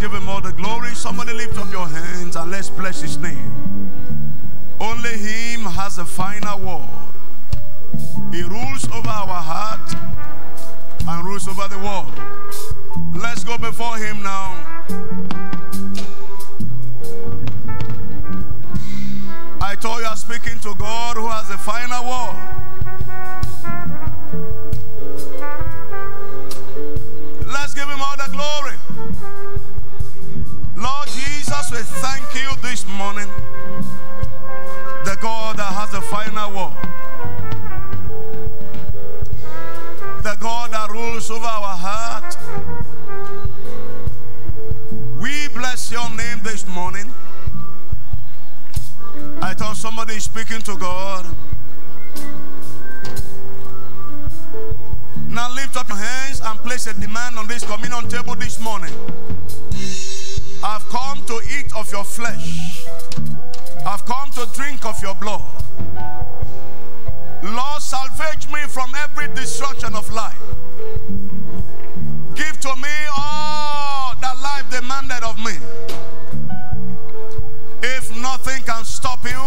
Give him all the glory. Somebody lift up your hands and let's bless his name. Only him has the final word. He rules over our heart and rules over the world. Let's go before him now. I told you I'm speaking to God who has the final word. We thank you this morning. The God that has the final word. The God that rules over our heart. We bless your name this morning. I thought somebody is speaking to God. Now lift up your hands and place a demand on this communion table this morning. I've come to eat of your flesh. I've come to drink of your blood. Lord, salvage me from every destruction of life. Give to me all that life demanded of me. If nothing can stop you,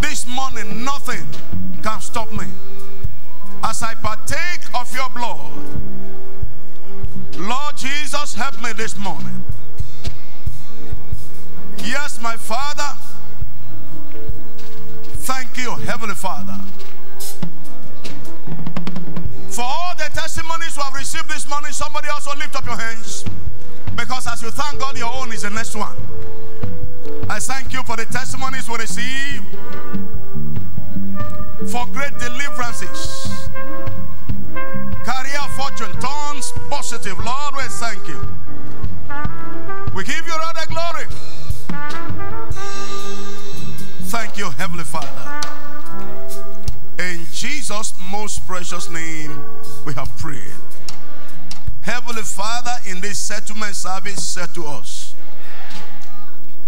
this morning nothing can stop me. As I partake of your blood, Lord Jesus, help me this morning. Yes, my Father. Thank you, Heavenly Father. For all the testimonies we have received this morning, somebody also lift up your hands. Because as you thank God, your own is the next one. I thank you for the testimonies we receive, for great deliverances, career fortune turns positive. Lord, we thank you. We give you all the glory. Thank you, Heavenly Father. In Jesus' most precious name, we have prayed. Heavenly Father, in this settlement service, settle us.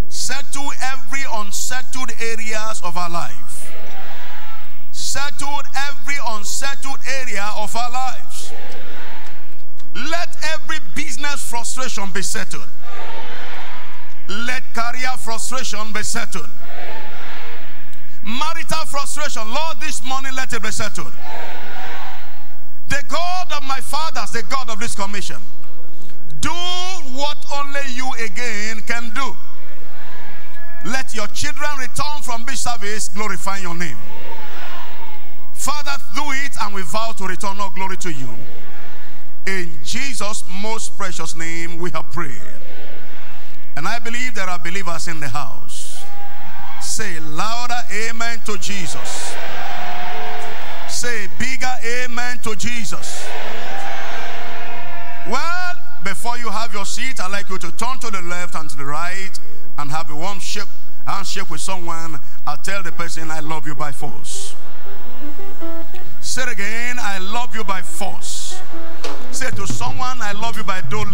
Settle every unsettled areas of our life. Settle every unsettled area of our lives. Let every business frustration be settled. Let career frustration be settled. Marital frustration, Lord, this morning let it be settled. The God of my fathers, the God of this commission, do what only you again can do. Let your children return from this service glorifying your name. Father, do it and we vow to return all glory to you. In Jesus' most precious name we have prayed. And I believe there are believers in the house. Say louder amen to Jesus. Say bigger amen to Jesus. Well, before you have your seat, I'd like you to turn to the left and to the right and have a warm shake, handshake with someone. I'll tell the person, I love you by force. Say it again, I love you by force. Say to someone, I love you by dole.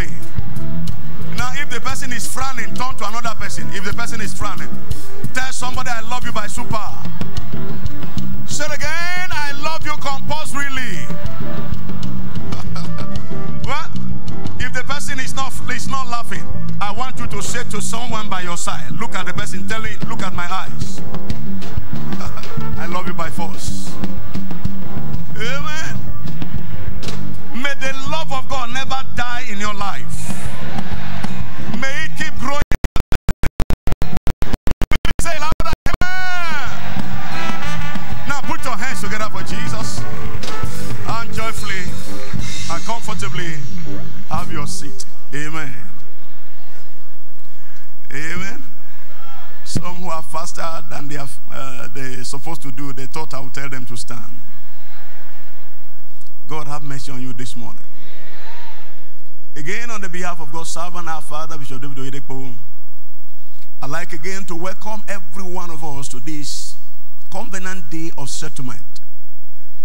Now, if the person is frowning, turn to another person. If the person is frowning, tell somebody, I love you by super. Say it again, I love you compulsorily. well, if the person is not is not laughing, I want you to say to someone by your side, look at the person, tell telling, look at my eyes. I love you by force. Amen. May the love of God never die in your life. May it keep growing. Say louder, amen. Now put your hands together for Jesus and joyfully and comfortably have your seat. Amen. Amen. Some who are faster than they are uh, they supposed to do, they thought I would tell them to stand. God have mercy on you this morning. Again, on the behalf of God's servant, our Father, Bishop David I'd like again to welcome every one of us to this covenant day of settlement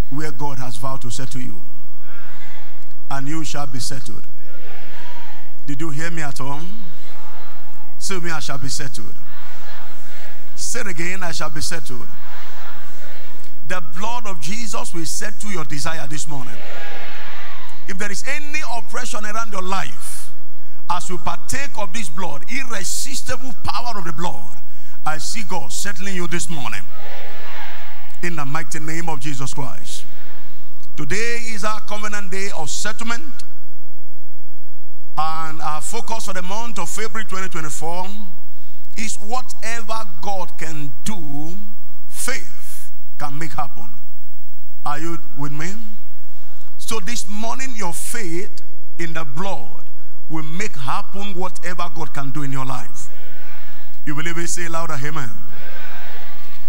where God has vowed to settle you. And you shall be settled. Did you hear me at all? Say me, I shall be settled. Say it again, I shall be settled. The blood of Jesus will settle your desire this morning. If there is any oppression around your life, as you partake of this blood, irresistible power of the blood, I see God settling you this morning. In the mighty name of Jesus Christ. Today is our covenant day of settlement. And our focus for the month of February 2024 is whatever God can do, faith can make happen. Are you with me? So this morning, your faith in the blood will make happen whatever God can do in your life. You believe it? Say louder, amen.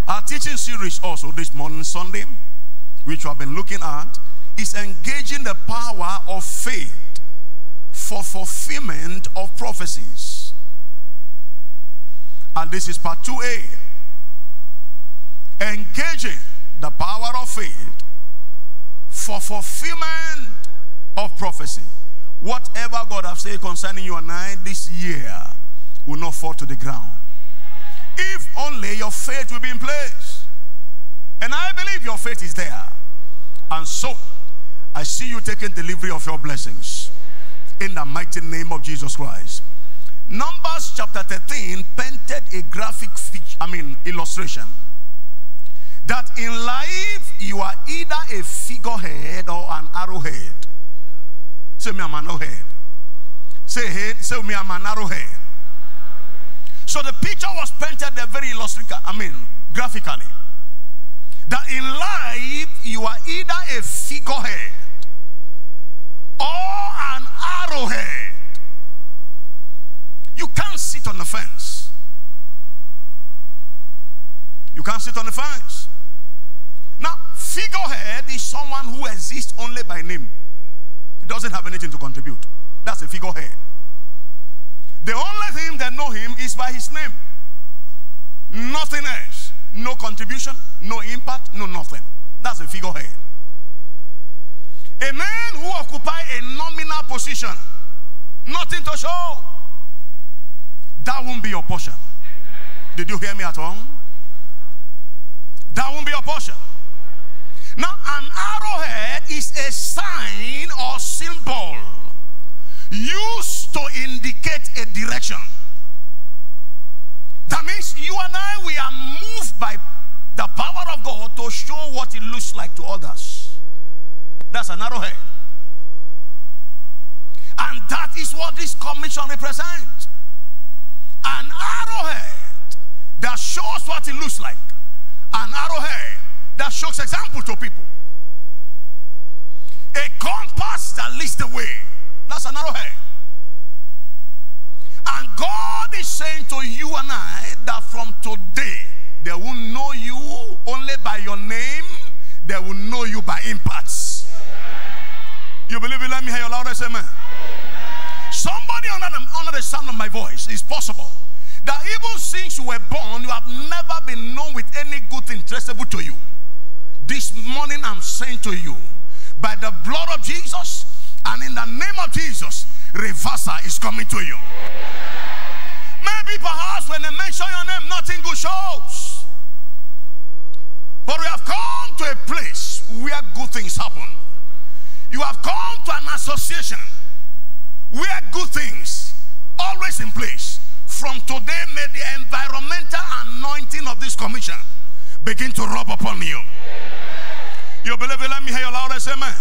Our teaching series also this morning, Sunday, which we have been looking at, is engaging the power of faith for fulfillment of prophecies. And this is part 2a. Engaging the power of faith for fulfillment of prophecy. Whatever God has said concerning you and I this year will not fall to the ground. If only your faith will be in place. And I believe your faith is there. And so, I see you taking delivery of your blessings. In the mighty name of Jesus Christ. Numbers chapter 13 painted a graphic feature, I mean illustration. That in life, you are either a figurehead or an arrowhead. Say me, I'm an arrowhead. Say head, say me, I'm an arrowhead. So the picture was painted there very illustrative, I mean, graphically. That in life, you are either a figurehead or an arrowhead. You can't sit on the fence. You can't sit on the fence. Now, figurehead is someone who exists only by name. He doesn't have anything to contribute. That's a figurehead. The only thing that know him is by his name. Nothing else. No contribution, no impact, no nothing. That's a figurehead. A man who occupy a nominal position, nothing to show, that won't be your portion. Did you hear me at all? That won't be your portion. Now, an arrowhead is a sign or symbol used to indicate a direction. That means you and I, we are moved by the power of God to show what it looks like to others. That's an arrowhead. And that is what this commission represents. An arrowhead that shows what it looks like. An arrowhead that shows example to people. A compass that leads the way. That's an arrowhead. And God is saying to you and I that from today, they will know you only by your name, they will know you by impacts. You believe it? Let me hear your loudest amen. Somebody under the, under the sound of my voice is possible that even since you were born, you have never been known with any good thing traceable to you. This morning, I'm saying to you, by the blood of Jesus and in the name of Jesus, reversal is coming to you. Maybe perhaps when they mention your name, nothing good shows. But we have come to a place where good things happen. You have come to an association where good things always in place. From today, may the environmental anointing of this commission begin to rub upon you. You believe it? Let me hear your loudest amen.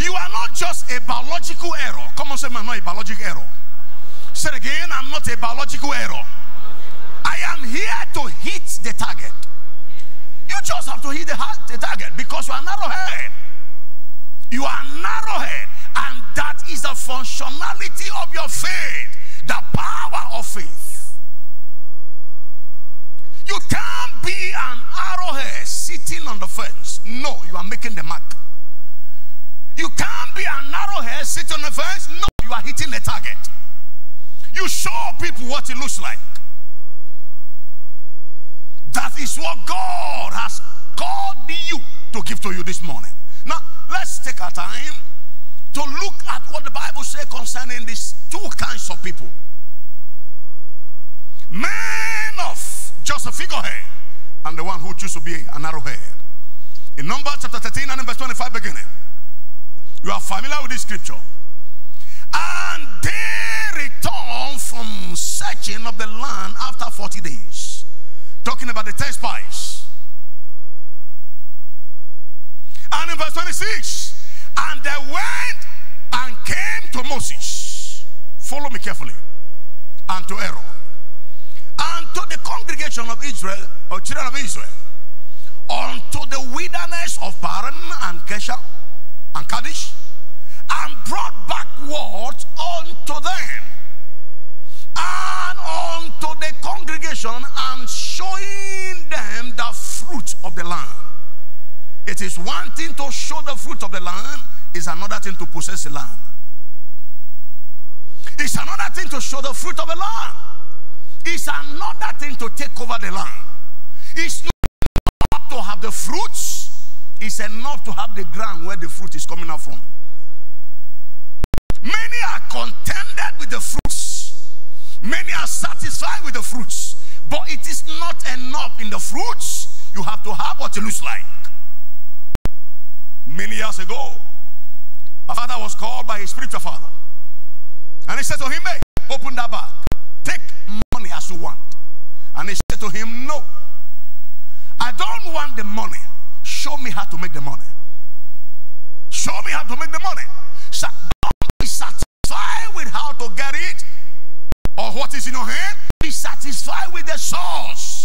You are not just a biological error. Come on, say, man, not a biological error. Say again, I'm not a biological error. I am here to hit the target. You just have to hit the, the target because you are narrow head. You are narrowhead, and that is the functionality of your faith, the power of faith. You can't be an arrowhead sitting on the fence. No, you are making the mark. You can't be an arrowhead sitting on the fence. No, you are hitting the target. You show people what it looks like. That is what God has called you to give to you this morning. Now, let's take our time to look at what the Bible says concerning these two kinds of people. Man of just a figurehead and the one who chooses to be an arrowhead. In Numbers chapter 13 and verse 25 beginning, you are familiar with this scripture. And they some searching of the land after 40 days. Talking about the 10 spies. And in verse 26, and they went and came to Moses. Follow me carefully. And to Aaron. And to the congregation of Israel, or children of Israel, unto the wilderness of Paran and Kesha and Kadesh, and brought back words unto them and unto the congregation and showing them the fruit of the land. It is one thing to show the fruit of the land, is another thing to possess the land. It's another thing to show the fruit of the land. It's another thing to take over the land. It's not to have the fruits, it's enough to have the ground where the fruit is coming out from. Many are contented with the fruits. Many are satisfied with the fruits. But it is not enough in the fruits. You have to have what it looks like. Many years ago, a father was called by his spiritual father. And he said to him, hey, open that bag. Take money as you want. And he said to him, no. I don't want the money. Show me how to make the money. Show me how to make the money. So don't be satisfied with how to get it or what is in your hand. Be satisfied with the source.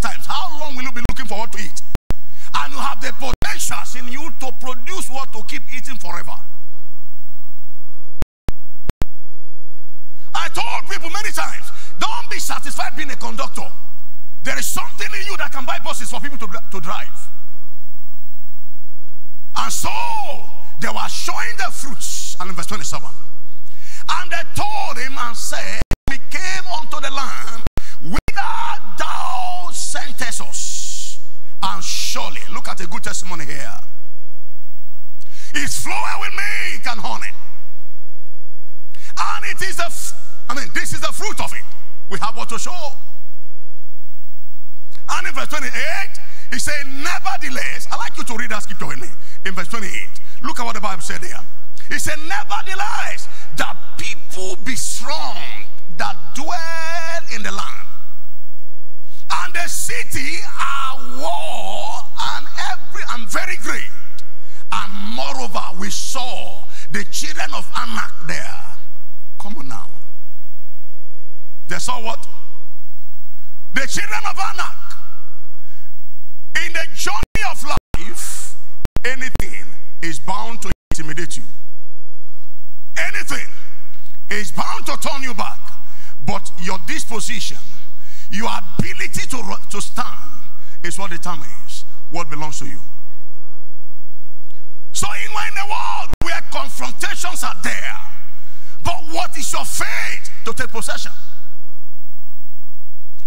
Times. How long will you be looking for what to eat? And you have the potentials in you to produce what to keep eating forever. I told people many times, don't be satisfied being a conductor. There is something in you that can buy buses for people to, to drive. And so they were showing the fruits. And in verse 27, and they told him and said, surely, look at a good testimony here. It's flowing with milk and honey. And it is the, I mean, this is the fruit of it. We have what to show. And in verse 28, he said, Nevertheless, I like you to read that scripture with me. In verse 28, look at what the Bible said there. He said, Nevertheless, that people be strong that dwell in the land. And the city are war and every and very great. And moreover, we saw the children of Anak there. Come on now. They saw what? The children of Anak. In the journey of life, anything is bound to intimidate you. Anything is bound to turn you back. But your disposition, your ability to, to stand is what determines what belongs to you. So in, in the world where confrontations are there, but what is your faith to take possession?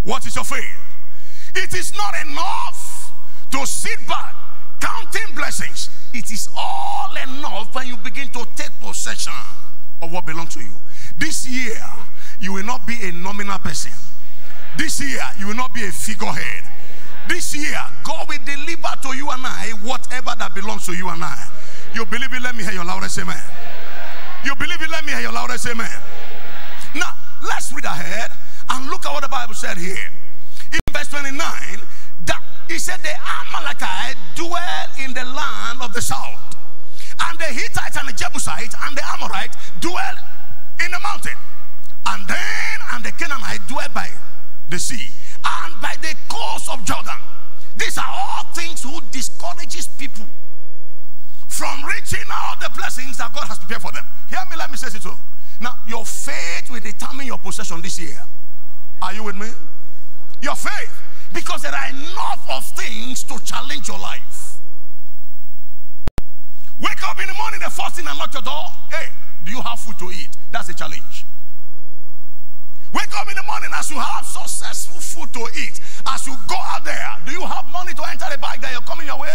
What is your faith? It is not enough to sit back counting blessings. It is all enough when you begin to take possession of what belongs to you. This year, you will not be a nominal person. This year, you will not be a figurehead. This year, God will deliver to you and I whatever that belongs to you and I. You believe it? Let me hear your loudest amen. You believe it? Let me hear your loudest amen. Now, let's read ahead and look at what the Bible said here. In verse 29, that he said the Amalekite dwell in the land of the south. And the Hittites and the Jebusites and the Amorites dwell in the mountain. And then and the Canaanite dwell by the sea and by the coast of Jordan. These are all things who discourages people from reaching out the blessings that God has prepared for them. Hear me, let me say it too. Now, your faith will determine your possession this year. Are you with me? Your faith. Because there are enough of things to challenge your life. Wake up in the morning, the first thing and lock your door. Hey, do you have food to eat? That's a challenge. Wake up in the morning as you have successful food to eat. As you go out there, do you have money to enter the bag that you're coming your way?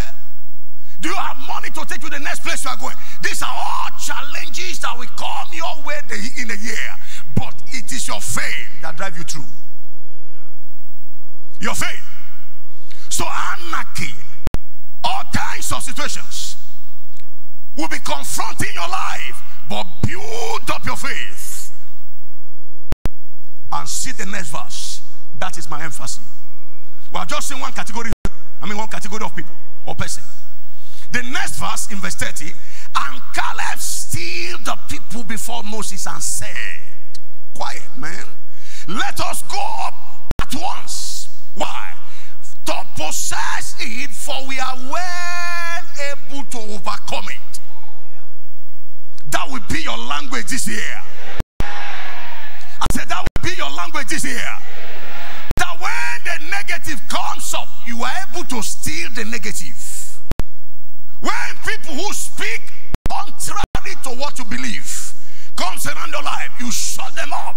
Do you have money to take you to the next place you are going? These are all challenges that will come your way. way in a year, but it is your faith that drive you through. your faith. So anarchy, all kinds of situations will be confronting your life, but build up your faith. And see the next verse. That is my emphasis. We are just in one category, I mean one category of people or person. The next verse in verse 30, and Caleb stilled the people before Moses and said, Quiet, man. Let us go up at once. Why? To possess it, for we are well able to overcome it. That will be your language this year. I said that will be your language this year. That when the negative comes up, you are able to steal the negative. When people who speak contrary to what you believe comes around your life, you shut them up.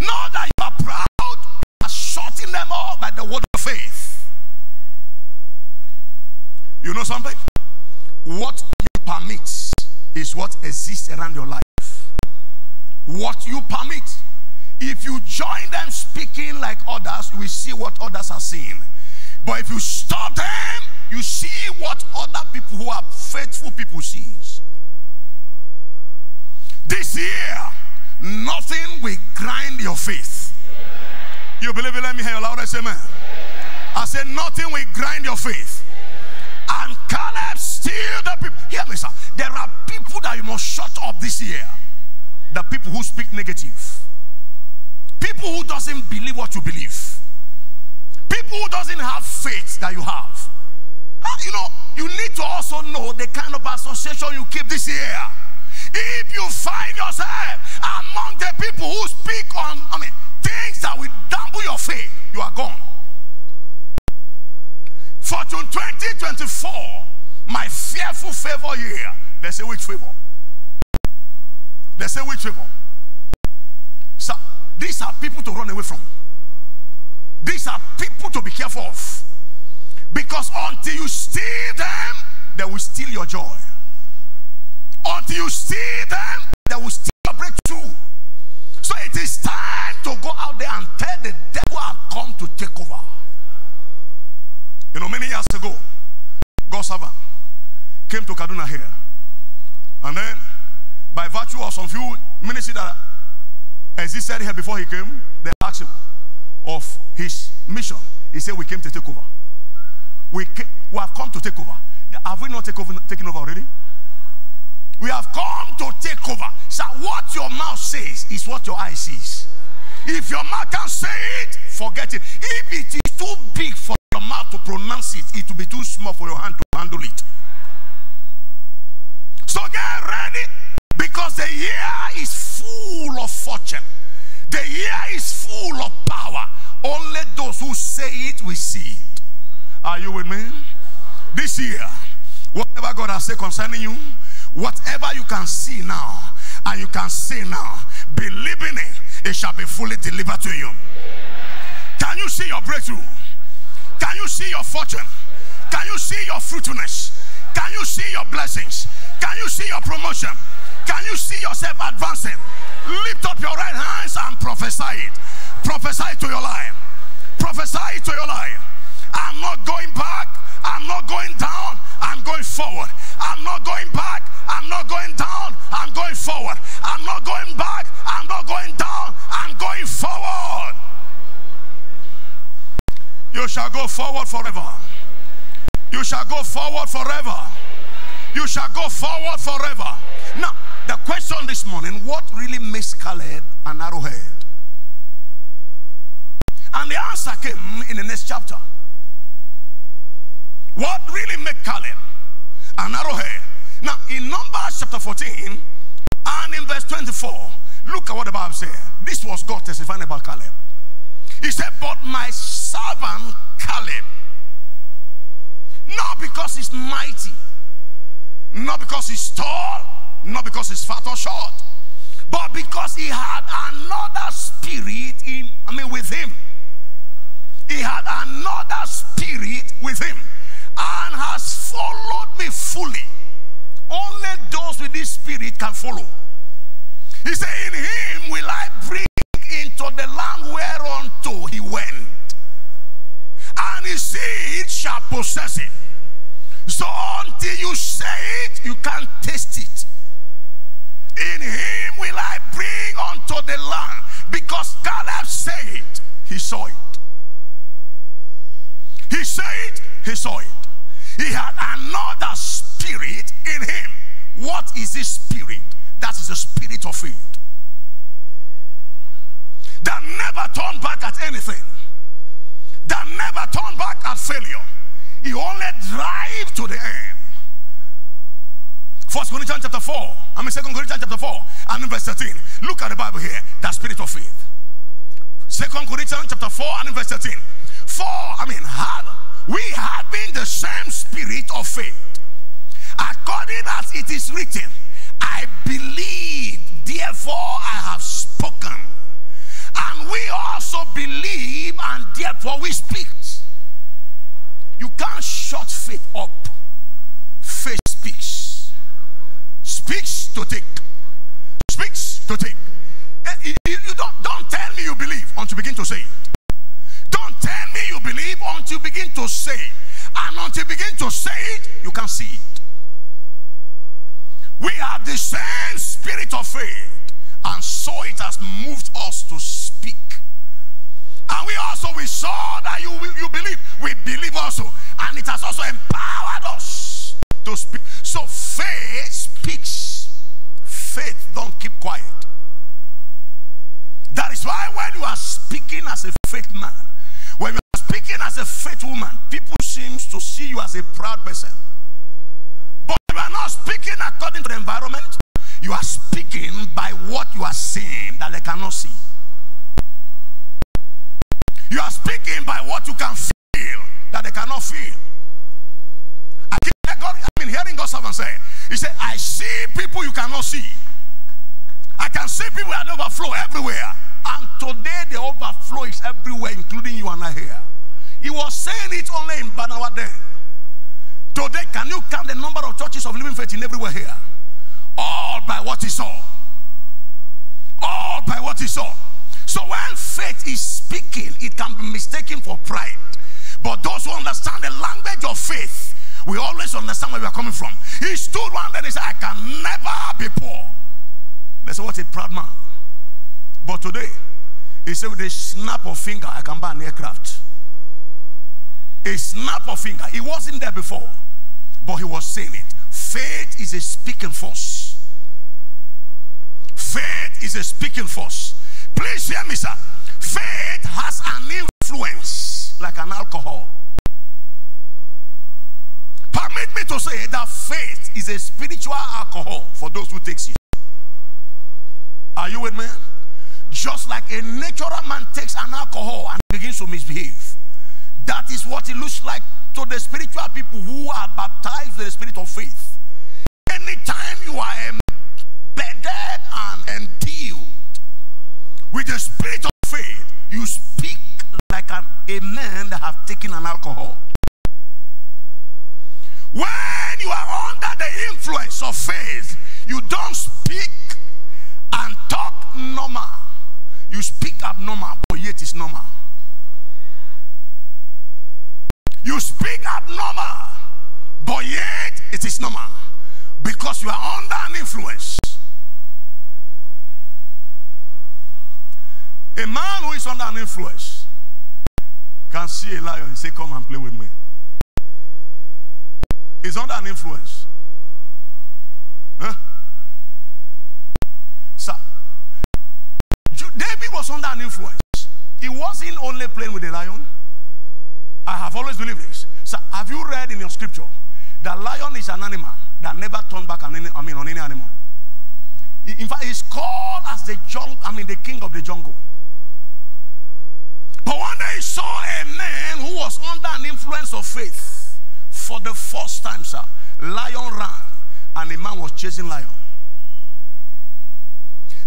Not that you are proud, you are shutting them up by the word of faith. You know something? What you permit is what exists around your life. What you permit. If you join them speaking like others, will see what others are seeing. But if you stop them, you see what other people who are faithful people sees. This year, nothing will grind your faith. You believe it? Let me hear you louder. Say amen. I said nothing will grind your faith. And Caleb still the people. Hear me, sir. There are people that you must shut up this year. The people who speak negative. People who doesn't believe what you believe. People who doesn't have faith that you have. Ah, you know, you need to also know the kind of association you keep this year. If you find yourself among the people who speak on, I mean, things that will damble your faith, you are gone. Fortune 2024, my fearful favor year. They say which favor? They say which favor? So these are people to run away from. These are people to be careful of. Because until you steal them, they will steal your joy. Until you steal them, they will steal your breakthrough. So it is time to go out there and tell the devil I've come to take over. You know, many years ago, God's servant came to Kaduna here. And then, by virtue of some few ministries that existed here before he came, they asked him of his mission. He said, We came to take over. We, came, we have come to take over. Have we not take over, taken over already? We have come to take over. So what your mouth says is what your eye sees. If your mouth can say it, forget it. If it is too big for your mouth to pronounce it, it will be too small for your hand to handle it. So get ready because the year is of fortune. The year is full of power. Only those who say it will see it. Are you with me? This year, whatever God has said concerning you, whatever you can see now and you can say now, believing it, it shall be fully delivered to you. Can you see your breakthrough? Can you see your fortune? Can you see your fruitfulness? Can you see your blessings? Can you see your promotion? Can you see yourself advancing? Lift up your right hands and prophesy it. Prophesy to your life. Prophesy to your life. I'm not going back. I'm not going down. I'm going forward. I'm not going back. I'm not going down. I'm going forward. I'm not going back. I'm not going down. I'm going forward. You shall go forward forever. You shall go forward forever. You shall go forward forever. Now, the question this morning, what really makes Caleb an arrowhead? And the answer came in the next chapter. What really made Caleb an arrowhead? Now, in Numbers chapter 14 and in verse 24, look at what the Bible said. This was God testifying about Caleb. He said, But my servant Caleb, not because he's mighty, not because he's tall, not because he's fat or short, but because he had another spirit in, I mean, with him. He had another spirit with him and has followed me fully. Only those with this spirit can follow. He said, In him will I bring into the land whereunto he went. And he see it shall possess it. So until you say it, you can't taste it. In him will I bring unto the land. Because Caleb said it, he saw it. He said it, he saw it. He had another spirit in him. What is this spirit? That is the spirit of faith. That never turned back at anything. That never turned back at failure. He only drive to the end. First Corinthians chapter 4. I mean Second Corinthians chapter 4 and verse 13. Look at the Bible here. That spirit of faith. Second Corinthians chapter 4 and verse 13. For, I mean, have, we having the same spirit of faith. According as it is written, I believe, therefore I have spoken. And we also believe, and therefore we speak. You can't shut faith up. Faith speaks. Speaks to take. Speaks to take. Eh, you, you don't, don't tell me you believe until you begin to say it. Don't tell me you believe until you begin to say it. And until you begin to say it, you can see it. We have the same spirit of faith. And so it has moved us to speak. And we also, we saw that you, you believe. We believe also. And it has also empowered us to speak. So faith speaks. Faith don't keep quiet. That is why when you are speaking as a faith man, when you are speaking as a faith woman, people seems to see you as a proud person. But you are not speaking according to the environment. You are speaking by what you are seeing that they cannot see. You are speaking by what you can feel that they cannot feel. I keep God, I mean hearing God servant say, He said, I see people you cannot see. I can see people that overflow everywhere. And today the overflow is everywhere, including you and I here. He was saying it only in Barnawa then. Today, can you count the number of churches of living faith in everywhere here? All by what he saw. All by what he saw. So when faith is speaking, it can be mistaken for pride. But those who understand the language of faith, we always understand where we are coming from. He stood one day and he said, I can never be poor. They said, what a proud man. But today, he said, with a snap of finger, I can buy an aircraft. A snap of finger. He wasn't there before, but he was saying it. Faith is a speaking force. Faith is a speaking force. Please hear me, sir. Faith has an influence like an alcohol. To say that faith is a spiritual alcohol for those who takes it. Are you with me? Just like a natural man takes an alcohol and begins to misbehave. That is what it looks like to the spiritual people who are baptized with the spirit of faith. Anytime you are embedded and endued with the spirit of faith, you speak like an, a man that have taken an alcohol. When you are under the influence of faith, you don't speak and talk normal. You speak abnormal, but yet it's normal. You speak abnormal, but yet it is normal. Because you are under an influence. A man who is under an influence can see a lion and say, Come and play with me. He's under an influence. Huh? Sir, David was under an influence. He wasn't only playing with the lion. I have always believed this. Sir, have you read in your scripture that lion is an animal that never turned back on any, I mean, on any animal? In fact, he's called as the jungle, I mean, the king of the jungle. But one day he saw a man who was under an influence of faith for the first time, sir. Lion ran, and a man was chasing lion.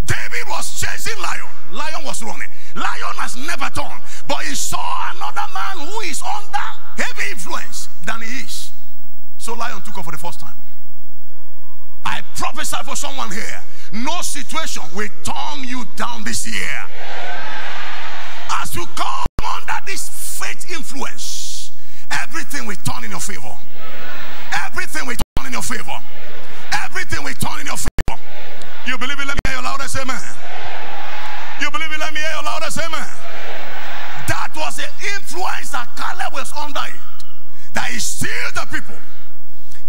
David was chasing lion. Lion was running. Lion has never turned. But he saw another man who is under heavy influence than he is. So lion took off for the first time. I prophesy for someone here. No situation will turn you down this year. As you come under this faith influence, everything will turn in your favor. Everything will your favor. Everything will turn in your favor. You believe it? Let me hear your loudest amen. You believe it? Let me hear your loudest amen. That was the influence that Caleb was under it. That is still the people.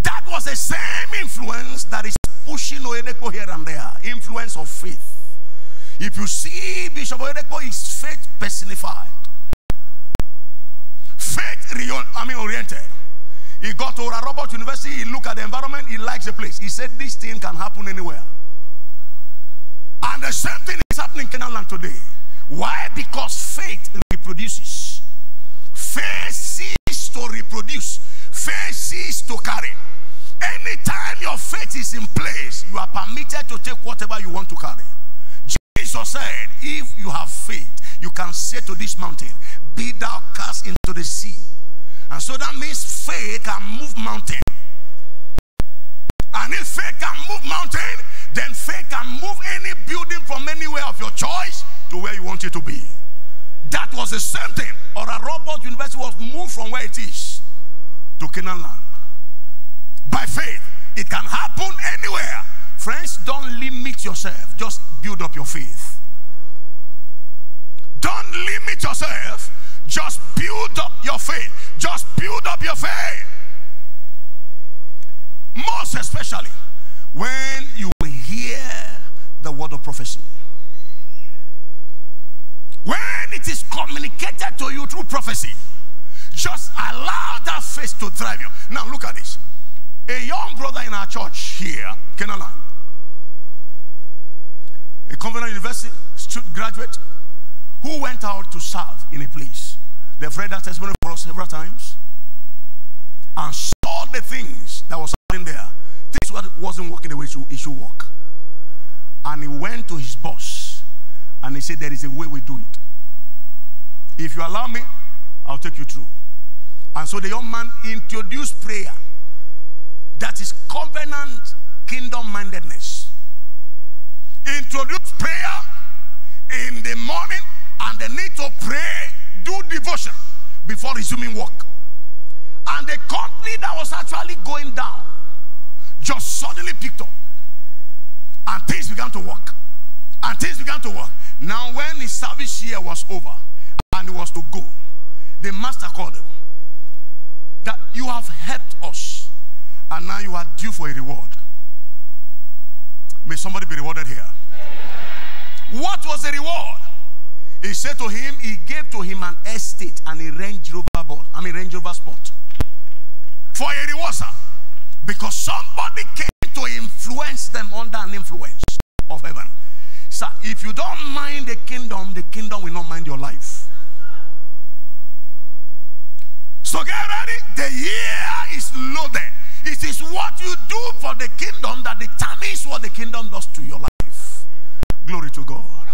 That was the same influence that is pushing Oyedepo here and there. Influence of faith. If you see Bishop Oyedepo is faith personified. Faith, I mean oriented. He got to Robert University, he looked at the environment, he likes the place. He said this thing can happen anywhere. And the same thing is happening in Canaan land today. Why? Because faith reproduces. Faith ceases to reproduce. Faith ceases to carry. Anytime your faith is in place, you are permitted to take whatever you want to carry. Jesus said, if you have faith, you can say to this mountain, be thou cast into the sea. And so that means faith can move mountain. And if faith can move mountain, then faith can move any building from anywhere of your choice to where you want it to be. That was the same thing. Oral Roberts University was moved from where it is to Canaan land. By faith, it can happen anywhere. Friends, don't limit yourself. Just build up your faith. Don't limit yourself. Just build up your faith. Just build up your faith. Most especially when you hear the word of prophecy. When it is communicated to you through prophecy, just allow that faith to drive you. Now look at this. A young brother in our church here, Canaanland, a Covenant University student graduate who went out to serve in a place. They've read that testimony for us several times and saw the things that was happening there. Things wasn't working the way it should work. And he went to his boss and he said, There is a way we do it. If you allow me, I'll take you through. And so the young man introduced prayer. That is covenant kingdom mindedness. Introduce prayer in the morning and the need to pray, do devotion before resuming work. And the company that was actually going down just suddenly picked up. And things began to work. And things began to work. Now, when his service year was over and he was to go, the master called him that you have helped us and now you are due for a reward. May somebody be rewarded here. What was the reward? He said to him, he gave to him an estate and a Range Rover bus. I mean Range Rover Sport. For a reward, sir. Because somebody came to influence them under an influence of heaven. Sir, if you don't mind the kingdom, the kingdom will not mind your life. So get ready. The year is loaded. It is what you do for the kingdom that determines what the kingdom does to your life. Glory to God.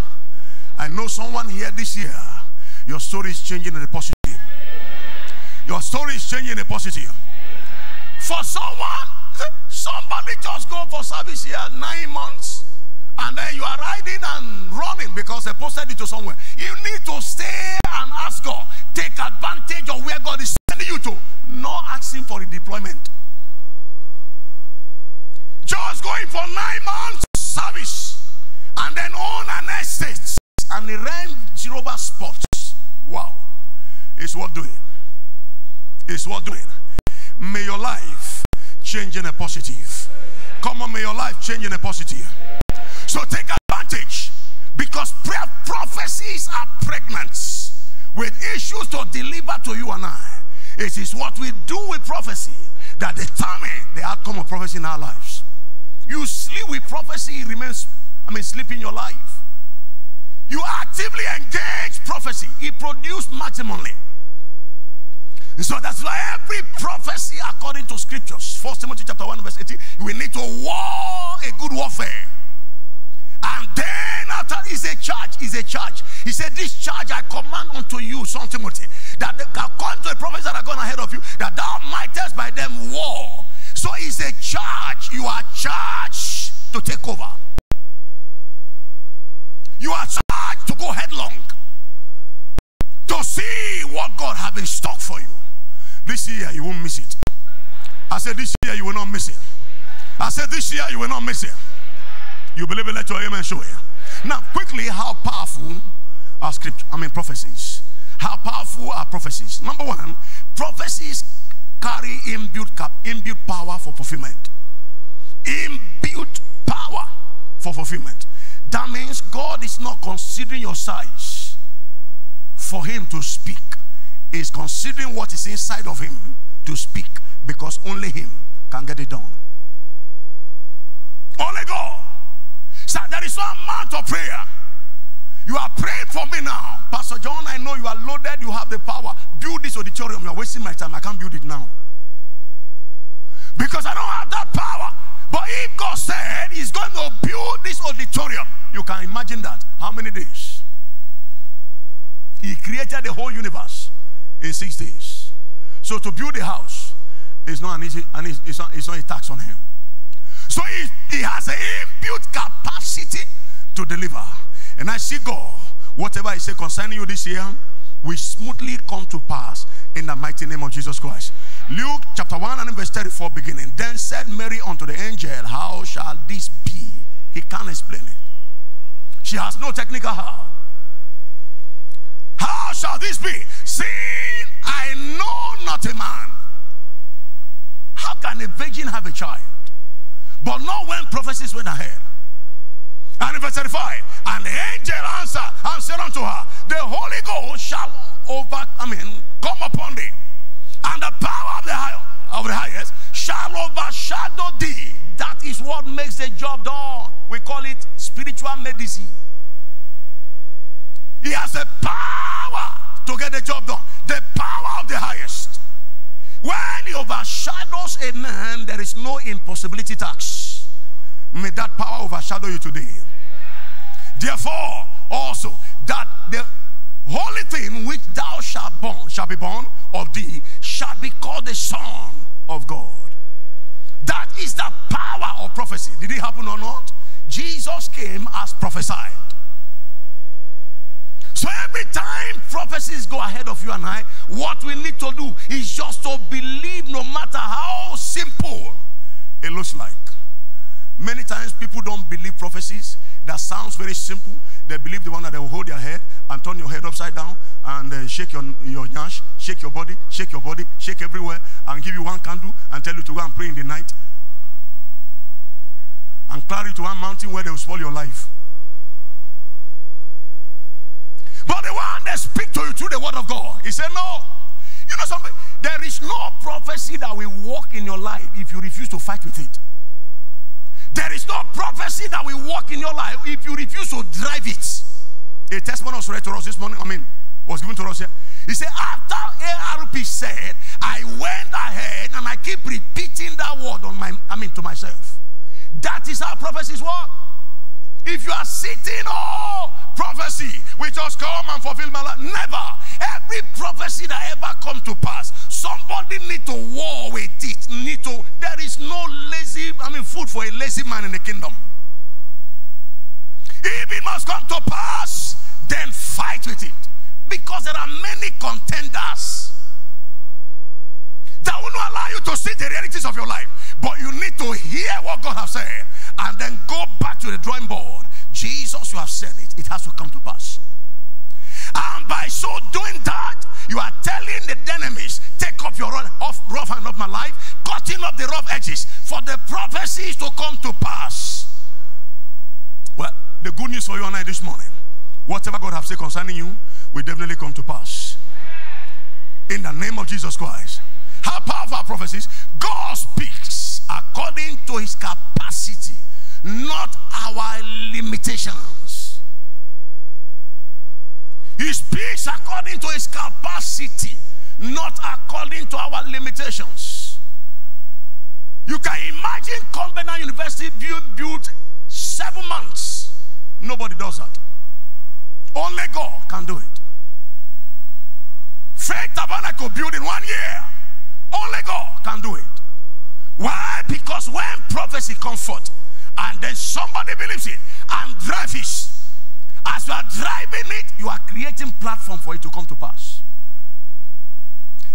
I know someone here this year, your story is changing in a positive. Your story is changing in a positive. For someone, somebody just go for service here nine months, and then you are riding and running because they posted it to somewhere. You need to stay and ask God, take advantage of where God is sending you to, not asking for a deployment. Just going for nine months Come on, may your life change in a positive. So take advantage because prayer prophecies are pregnant with issues to deliver to you and I. It is what we do with prophecy that determine the outcome of prophecy in our lives. You sleep with prophecy, it remains, I mean, sleep in your life. You actively engage prophecy, it produced maximally. So that's why every prophecy according to scriptures, First Timothy chapter 1, verse 18, we need to war a good warfare. And then after is a charge, is a charge. He said, This charge I command unto you, son Timothy, that according to the prophets that are gone ahead of you, that thou mightest by them war. So it's a charge. You are charged to take over. You are charged to go headlong to see what God has in stock for you. This year you won't miss it. I said this year you will not miss it. I said this year you will not miss it. You believe it, let your amen show you. Now, quickly, how powerful are scripture, I mean prophecies. How powerful are prophecies? Number one, prophecies carry inbuilt cap, inbuilt power for fulfillment. Inbuilt power for fulfillment. That means God is not considering your size for him to speak. is considering what is inside of him to speak because only him can get it done. Only God. So there is no amount of prayer. You are praying for me now. Pastor John, I know you are loaded. You have the power. Build this auditorium. You are wasting my time. I can't build it now. Because I don't have that power. But if God said he's going to build this auditorium, you can imagine that. How many days? He created the whole universe in six days. So to build a house is not an easy, and it's, not, it's not a tax on him. So he, he has an inbuilt capacity to deliver. And I see God, whatever I say concerning you this year, will smoothly come to pass in the mighty name of Jesus Christ. Luke chapter 1 and verse 34 beginning. Then said Mary unto the angel, How shall this be? He can't explain it. She has no technical how. How shall this be? Seeing I know not a man. How can a virgin have a child? But not when prophecies went ahead. And in verse 35, and the angel answered and said unto her, The Holy Ghost shall over, I mean, come upon thee, and the power of the, high, of the highest shall overshadow thee. That is what makes the job done. We call it spiritual medicine. He has the power to get the job done. The power of the highest. When he overshadows a man, there is no impossibility tax. May that power overshadow you today. Therefore, also, that the holy thing which thou shalt born shall be born of thee shall be called the Son of God. That is the power of prophecy. Did it happen or not? Jesus came as prophesied. So every time prophecies go ahead of you and I, what we need to do is just to believe no matter how simple it looks like. Many times people don't believe prophecies that sounds very simple. They believe the one that they will hold their head and turn your head upside down and uh, shake your, your nyash, shake your body, shake your body, shake everywhere and give you one candle and tell you to go and pray in the night and carry to one mountain where they will spoil your life. But the one that speak to you through the word of God, he said, no. You know something? There is no prophecy that will work in your life if you refuse to fight with it. There is no prophecy that will work in your life if you refuse to drive it. A testimony was read to us this morning, I mean, was given to us here. He said, after ARP said, I went ahead and I keep repeating that word on my, I mean, to myself. That is how prophecies work. If you are sitting, oh, prophecy, we just come and fulfill my life. Never. Every prophecy that ever come to pass, somebody need to war with it. Need to. There is no lazy, I mean, food for a lazy man in the kingdom. If it must come to pass, then fight with it. Because there are many contenders that will not allow you to see the realities of your life. But you need to hear what God has said and then go back to the drawing board. Jesus, you have said it. It has to come to pass. And by so doing that, you are telling the enemies, take up your rough, rough hand of my life, cutting up the rough edges for the prophecies to come to pass. Well, the good news for you and I this morning, whatever God has said concerning you will definitely come to pass. In the name of Jesus Christ. How powerful prophecies? God speaks according to his capacity, not our limitations. He speaks according to his capacity, not according to our limitations. You can imagine Covenant University being built seven months. Nobody does that. Only God can do it. Faith Tabernacle built in one year. Only God can do it. Why? Because when prophecy comes forth and then somebody believes it and drives it, as you are driving it, you are creating platform for it to come to pass.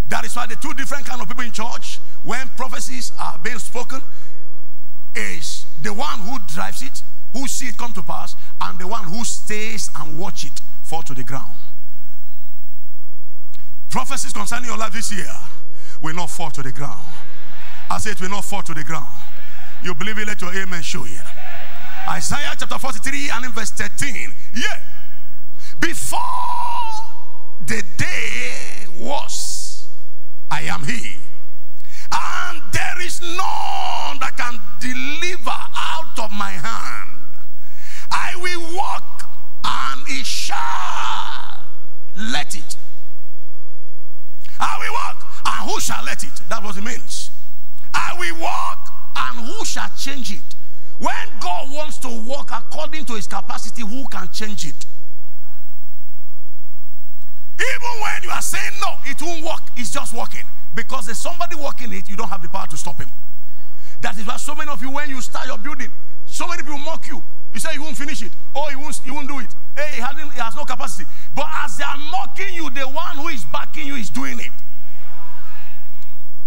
That is why the two different kind of people in church, when prophecies are being spoken, is the one who drives it, who see it come to pass, and the one who stays and watch it fall to the ground. Prophecies concerning your life this year will not fall to the ground. I say it will not fall to the ground. You believe it, let your amen show you. Isaiah chapter 43 and in verse 13. Yeah. Before the day was, I am he. And there is none that can deliver out of my hand. I will walk and he shall let it. I will walk and who shall let it? That's what it means. I will walk and who shall change it? When God wants to walk according to his capacity, who can change it? Even when you are saying no, it won't work. It's just working. Because there's somebody working it, you don't have the power to stop him. That is why so many of you, when you start your building, so many people mock you. You say you won't finish it. Oh, you won't, you won't do it. Hey, he, he has no capacity. But as they are mocking you, the one who is backing you is doing it.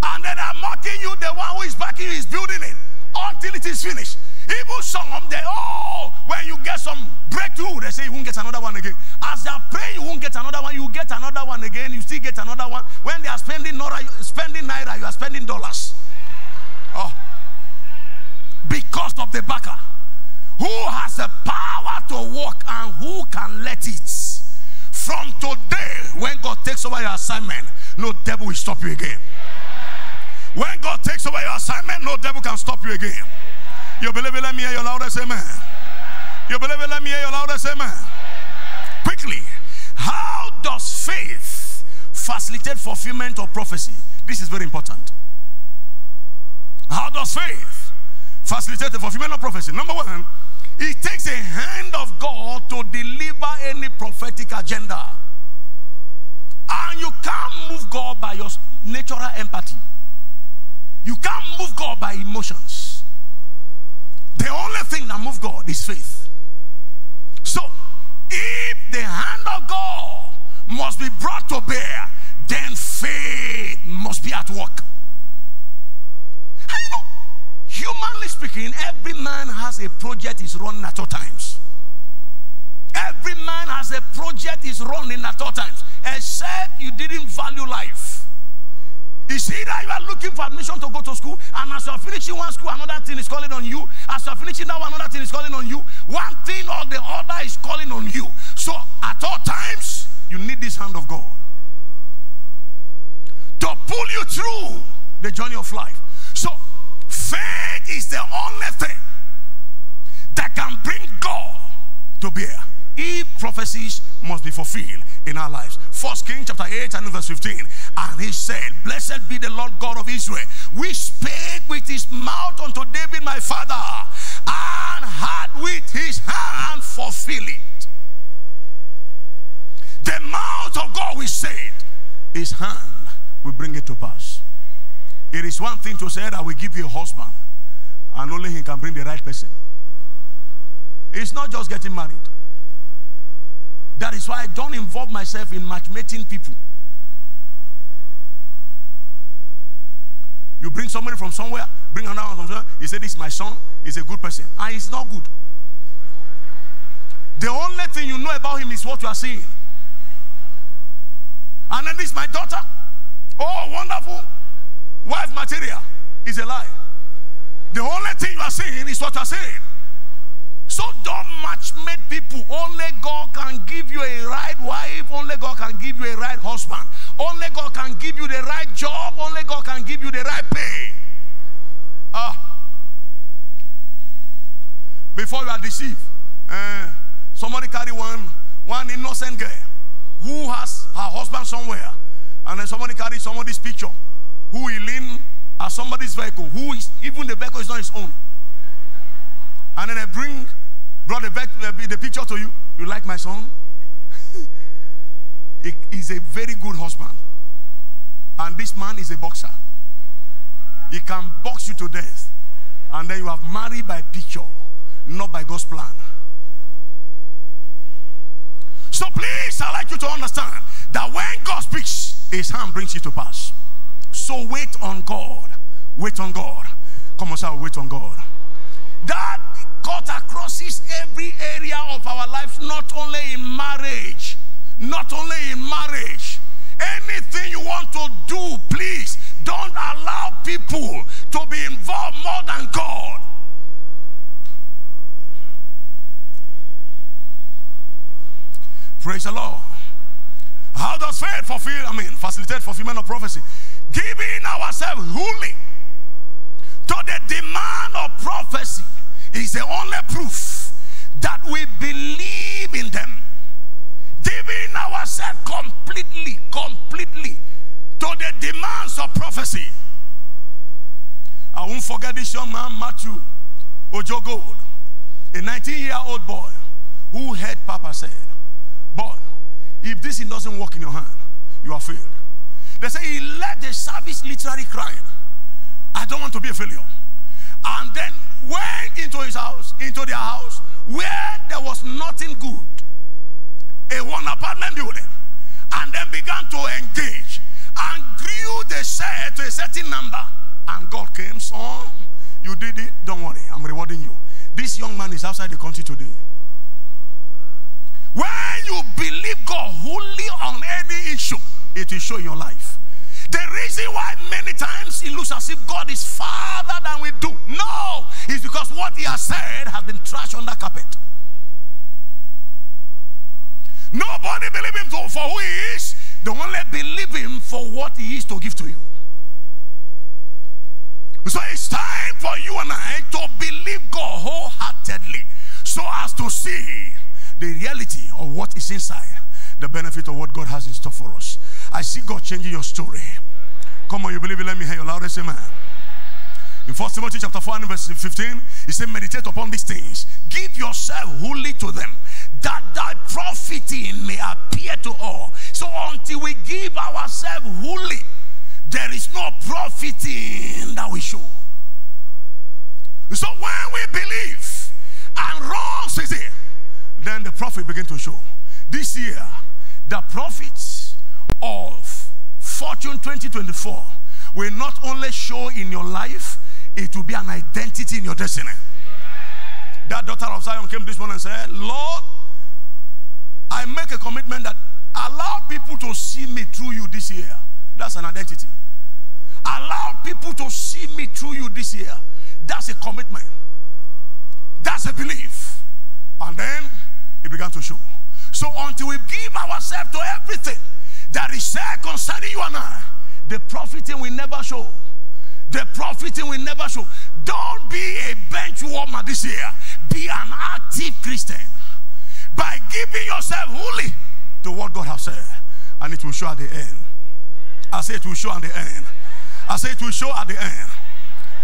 And then I'm mocking you, the one who is backing you is building it until it is finished. Even some of them, oh, when you get some breakthrough, they say you won't get another one again. As they are praying, you won't get another one. You get another one again. You still get another one. When they are spending naira, spending naira, you are spending dollars. Oh, because of the backer, who has the power to walk and who can let it. From today, when God takes over your assignment, no devil will stop you again. When God takes away your assignment, no devil can stop you again. You believe it? Let me hear your loudest amen. You believe it? Let me hear your loudest amen. Quickly, how does faith facilitate fulfillment of prophecy? This is very important. How does faith facilitate the fulfillment of prophecy? Number one, it takes a hand of God to deliver any prophetic agenda. And you can't move God by your natural empathy. You can't move God by emotions. The only thing that moves God is faith. So, if the hand of God must be brought to bear, then faith must be at work. know, humanly speaking, every man has a project he's running at all times. Every man has a project he's running at all times, except you didn't value life. It's either you are looking for admission to go to school, and as you are finishing one school, another thing is calling on you. As you are finishing that one, another thing is calling on you. One thing or the other is calling on you. So at all times, you need this hand of God to pull you through the journey of life. So faith is the only thing that can bring God to bear. If prophecies must be fulfilled in our lives. First King chapter 8 and verse 15. And he said, Blessed be the Lord God of Israel, which spake with his mouth unto David my father, and had with his hand fulfilled it. The mouth of God say it, his hand will bring it to pass. It is one thing to say that we give you a husband, and only he can bring the right person. It's not just getting married. That is why I don't involve myself in matchmaking people. You bring somebody from somewhere, bring another one from somewhere. He said, This is my son. He's a good person. And he's not good. The only thing you know about him is what you are seeing. And then this is my daughter. Oh, wonderful. Wife material is a lie. The only thing you are seeing is what you are saying. So don't match made people. Only God can give you a right wife. Only God can give you a right husband. Only God can give you the right job. Only God can give you the right pay. Ah. Before you are deceived, uh, somebody carry one, one innocent girl who has her husband somewhere. And then somebody carry somebody's picture who will lean at somebody's vehicle. Who is, even the vehicle is not his own. And then they bring, brought the, the picture to you. You like my son? he is a very good husband. And this man is a boxer. He can box you to death. And then you have married by picture, not by God's plan. So please, i like you to understand that when God speaks, his hand brings it to pass. So wait on God. Wait on God. Come on, say, wait on God. That cut across every area of our lives, not only in marriage, not only in marriage. Anything you want to do, please don't allow people to be involved more than God. Praise the Lord. How does faith fulfill, I mean, facilitate fulfillment of prophecy? Giving ourselves wholly to the demand of prophecy is the only proof that we believe in them. Giving ourselves completely, completely to the demands of prophecy. I won't forget this young man, Matthew Ojo Gold, a 19 year old boy who heard Papa said, Boy, if this thing doesn't work in your hand, you are failed. They say he led the service literally crying, I don't want to be a failure. And then into his house, into their house, where there was nothing good. A one apartment building. And then began to engage. And grew the share to a certain number. And God came, son, you did it. Don't worry, I'm rewarding you. This young man is outside the country today. When you believe God wholly on any issue, it will show in your life. The reason why many times it looks as if God is farther than we do, no, is because what He has said has been trashed on the carpet. Nobody believe Him for who He is. They only believe Him for what He is to give to you. So it's time for you and I to believe God wholeheartedly so as to see the reality of what is inside, the benefit of what God has in store for us. I see God changing your story. Come on, you believe it? Let me hear your loudest amen. In 1 Timothy chapter 4 and verse 15, he said, Meditate upon these things. Give yourself wholly to them, that thy profiting may appear to all. So until we give ourselves wholly, there is no profiting that we show. So when we believe and wrongs is here, then the profit begin to show. This year, the profits of Fortune 2024 will not only show in your life, it will be an identity in your destiny. That daughter of Zion came this morning and said, Lord, I make a commitment that allow people to see me through you this year. That's an identity. Allow people to see me through you this year. That's a commitment. That's a belief. And then it began to show. So until we give ourselves to everything that is said concerning you and I, the profiting will never show. The profiting will never show. Don't be a bench warmer this year. Be an active Christian. By giving yourself wholly to what God has said. And it will show at the end. I say it will show at the end. I say it will show at the end.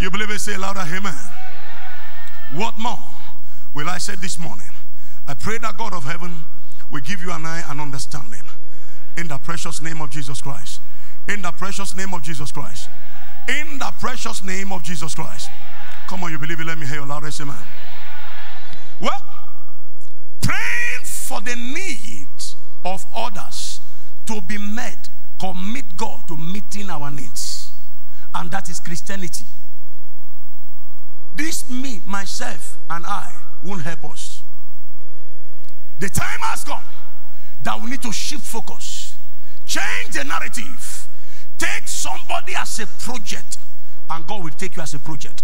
You believe it? Say louder, amen. What more will I say this morning? I pray that God of heaven will give you an eye and I an understanding. In the precious name of Jesus Christ. In the precious name of Jesus Christ. In the precious name of Jesus Christ. Come on, you believe it? Let me hear your loudest amen. Well, praying for the needs of others to be met, commit God to meeting our needs. And that is Christianity. This me, myself, and I won't help us. The time has come that we need to shift focus, change the narrative, take somebody as a project, and God will take you as a project.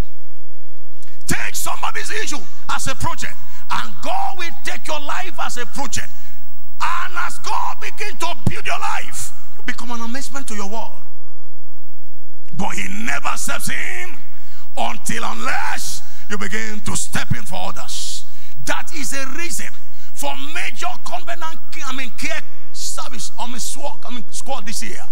Take somebody's issue as a project, and God will take your life as a project. And as God begins to build your life, you become an amazement to your world. But He never steps in until unless you begin to step in for others. That is a reason for major covenant I mean care service on my squad, I mean squad this year.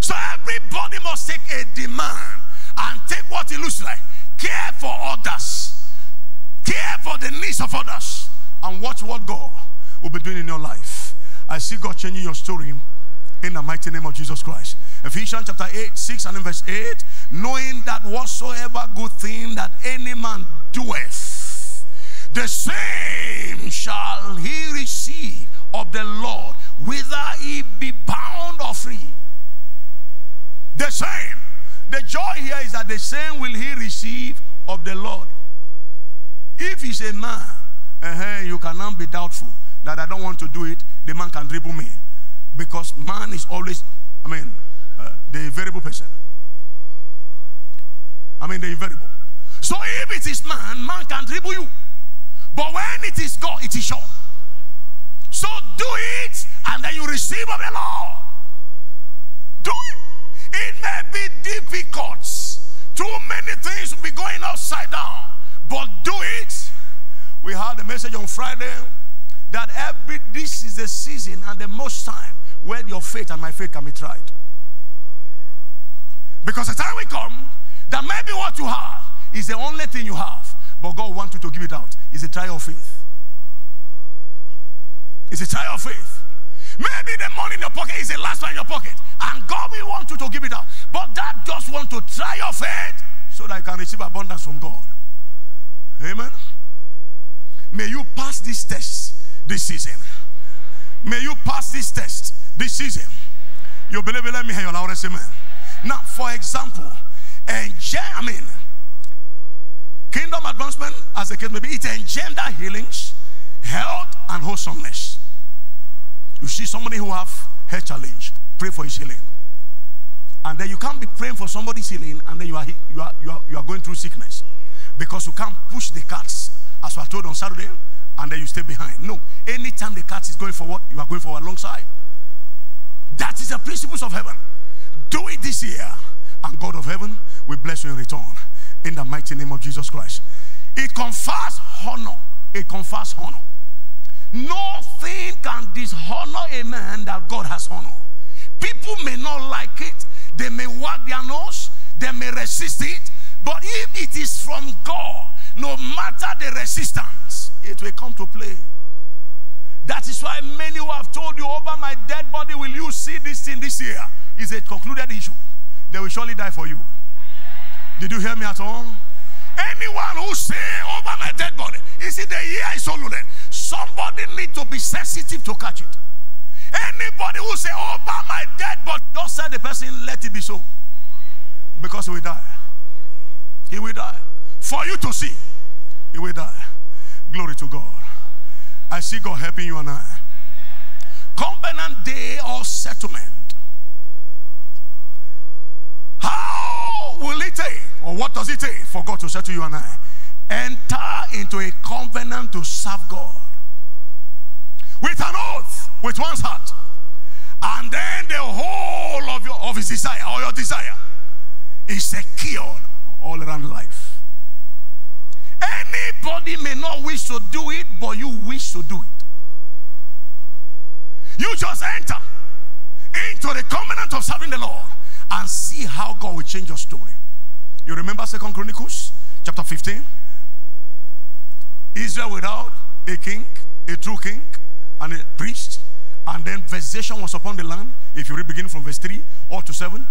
So everybody must take a demand and take what it looks like. Care for others. Care for the needs of others. And watch what God will be doing in your life. I see God changing your story in the mighty name of Jesus Christ. Ephesians chapter 8, 6 and verse 8. Knowing that whatsoever good thing that any man doeth the same shall he receive of the Lord, whether he be bound or free. The same. The joy here is that the same will he receive of the Lord. If he's a man, uh-huh, you cannot be doubtful that I don't want to do it, the man can dribble me. Because man is always, I mean, uh, the variable person. I mean, the invariable. So if it is man, man can dribble you. But when it is God, it is sure. So do it, and then you receive of the Lord. Do it. It may be difficult. Too many things will be going upside down. But do it. We had a message on Friday that every this is the season and the most time where your faith and my faith can be tried. Because the time will come that maybe what you have is the only thing you have, but God wants you to give it out. It's a trial of faith. It's a trial of faith. Maybe the money in your pocket is the last one in your pocket, and God will want you to give it out. But that just want to try your faith so that you can receive abundance from God. Amen. May you pass this test this season. May you pass this test this season. You believe it? Let me hear your loudest amen. Now, for example, engender, I mean, kingdom advancement, as the case may be, it engender healings, health, and wholesomeness. You see somebody who have health challenge, pray for his healing. And then you can't be praying for somebody's healing and then you are, you are, you are, you are going through sickness. Because you can't push the carts, as we are told on Saturday, and then you stay behind. No. Anytime the cart is going forward, you are going forward alongside. That is the principles of heaven. Do it this year. And God of heaven will bless you in return. In the mighty name of Jesus Christ. It confers honor. It confers honor. Nothing can dishonor a man that God has honor. People may not like it. They may wag their nose. They may resist it. But if it is from God, no matter the resistance, it will come to play. That is why many who have told you over my dead body, will you see this thing this year? Is a concluded issue. They will surely die for you. Did you hear me at all? Anyone who say over my dead body, you see the year is so loaded. Somebody need to be sensitive to catch it. Anybody who say over my dead body, just say the person, let it be so. Because he will die. He will die. For you to see, he will die. Glory to God. I see God helping you and I. Covenant day or settlement. How will it take, or what does it take for God to say to you and I? Enter into a covenant to serve God with an oath, with one's heart, and then the whole of your of his desire or your desire is secured all around life. Anybody may not wish to do it, but you wish to do it. You just enter into the covenant of serving the Lord and see how God will change your story. You remember Second Chronicles chapter 15? Israel without a king, a true king, and a priest, and then vexation was upon the land. If you read beginning from verse 3 or to 7,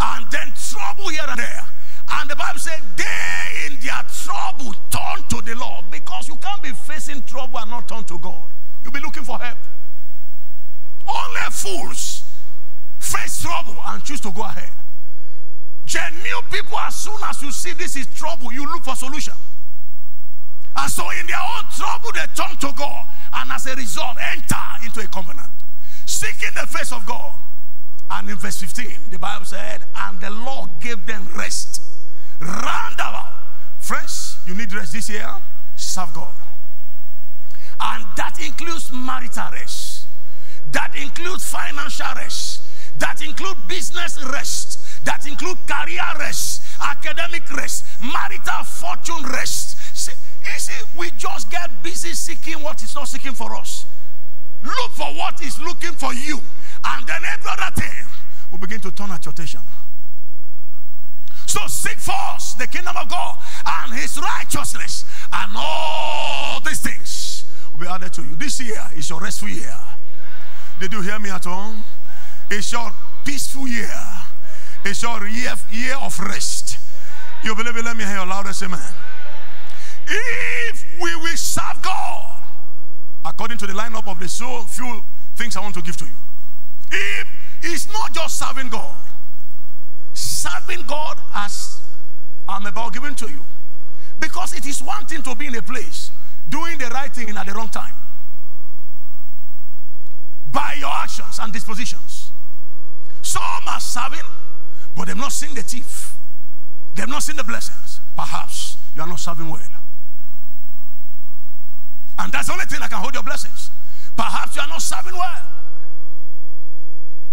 and then trouble here and there. And the Bible said, they in their trouble turn to the Lord because you can't be facing trouble and not turn to God. You'll be looking for help. Only fools face trouble and choose to go ahead. Genuine people, as soon as you see this is trouble, you look for solution. And so in their own trouble, they turn to God. And as a result, enter into a covenant. Seeking the face of God. And in verse 15, the Bible said, and the Lord gave them rest. Roundabout. Friends, you need rest this year. Serve God. And that includes marital rest. That includes financial rest. That include business rest. That include career rest. Academic rest. Marital fortune rest. See, you see, we just get busy seeking what is not seeking for us. Look for what is looking for you. And then every other thing will begin to turn at your attention. So seek first the kingdom of God and his righteousness, and all these things will be added to you. This year is your restful year. Did you hear me at all? It's your peaceful year. It's your year, year of rest. You believe it? Let me hear your loudest amen. If we will serve God according to the lineup of the so few things I want to give to you. If it's not just serving God, serving God as I'm about giving to you. Because it is one thing to be in a place doing the right thing at the wrong time. By your actions and dispositions. Some are serving, but they've not seen the thief. They've not seen the blessings. Perhaps you are not serving well. And that's the only thing that can hold your blessings. Perhaps you are not serving well.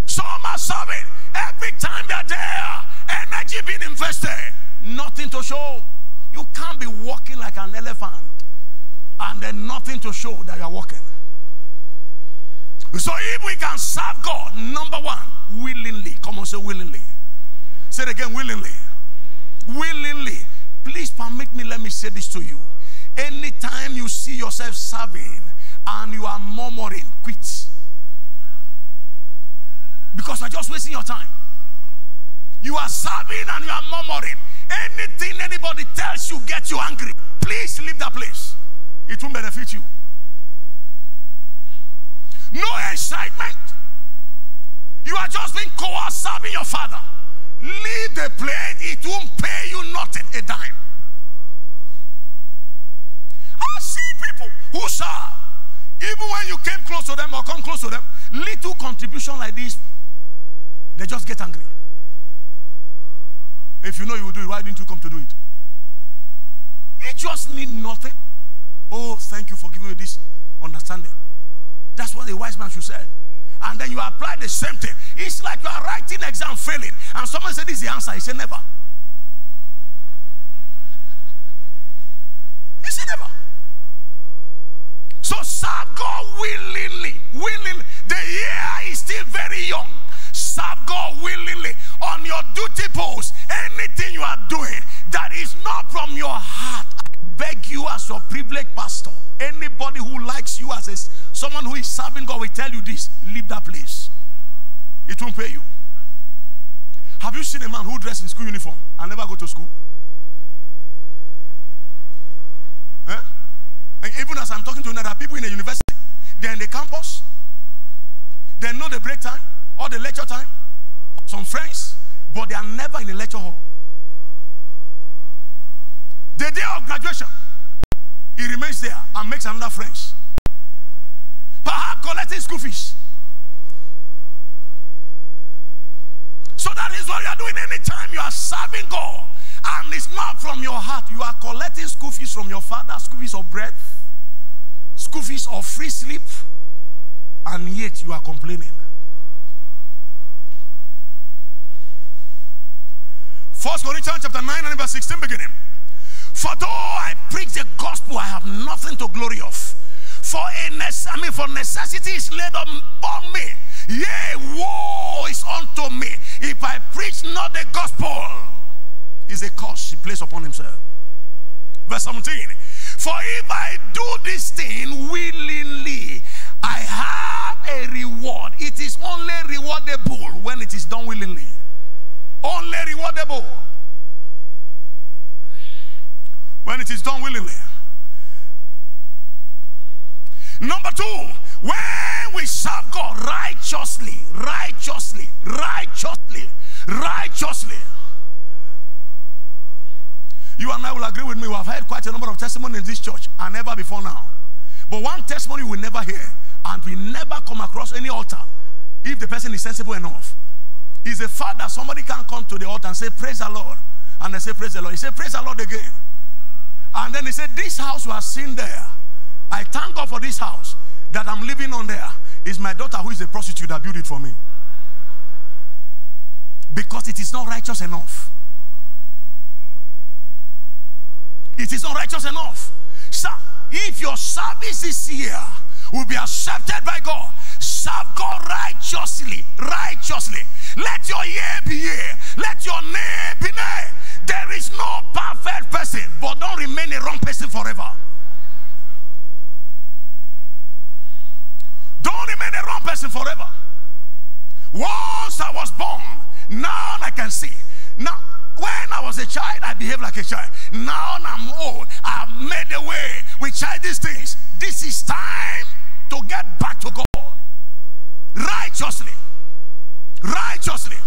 Some are serving. Every time they're there, energy being invested. Nothing to show. You can't be walking like an elephant and then nothing to show that you're walking. So if we can serve God, number one, willingly. Come on, say willingly. Say it again, willingly. Willingly. Please permit me, let me say this to you. Anytime you see yourself serving and you are murmuring, quit. Because you're just wasting your time. You are serving and you are murmuring. Anything anybody tells you gets you angry. Please leave that place. It won't benefit you. No excitement. You are just being coerced serving your father. Leave the place. It won't pay you nothing, a dime. I see people who serve. Even when you came close to them or come close to them, little contribution like this, they just get angry. If you know you will do it, why didn't you come to do it? You just need nothing. Oh, thank you for giving me this understanding. That's what the wise man should say. And then you apply the same thing. It's like you are writing exam failing. And someone said, This is the answer. He said, Never. He said, Never. So serve God willingly. Willingly. The year is still very young. Serve God willingly on your duty post. Anything you are doing that is not from your heart, beg you as your privileged pastor. Anybody who likes you as a, someone who is serving God will tell you this leave that place. It won't pay you. Have you seen a man who dressed in school uniform and never go to school? And even as I'm talking to are people in the university, they're in the campus, they know the break time or the lecture time, some friends, but they are never in the lecture hall. The day of graduation, he remains there and makes another friends. Perhaps collecting school fees. So that is what you are doing anytime you are serving God. And it's not from your heart. You are collecting school fees from your father, school fees of bread, school fees of free sleep, and yet you are complaining. First Corinthians chapter 9 and verse 16 beginning. For though I preach the gospel, I have nothing to glory of. For a I mean, for necessity is laid upon me. Yea, woe is unto me if I preach not the gospel. Is a curse he placed upon himself. Verse 17. For if I do this thing willingly, I have a reward. It is only rewardable when it is done willingly. Only rewardable when it is done willingly. Number two, when we serve God righteously, righteously, righteously, righteously. You and I will agree with me. We have heard quite a number of testimonies in this church and never before now. But one testimony we never hear and we never come across any altar if the person is sensible enough. Is a fact that somebody can come to the altar and say, Praise the Lord. And they say, Praise the Lord. He say, Praise the Lord again. And then he said, This house you seeing there, I thank God for this house that I'm living on there. Is my daughter who is a prostitute that built it for me. Because it is not righteous enough. It is not righteous enough. Sir, if your service this year will be accepted by God, serve God righteously, righteously. Let your year be year. Let your name be name. There is no perfect person, but don't remain a wrong person forever. Don't remain a wrong person forever. Once I was born, now I can see. Now, when I was a child, I behaved like a child. Now I'm old. I've made a way with childish things. This is time to get back to God righteously. Righteously.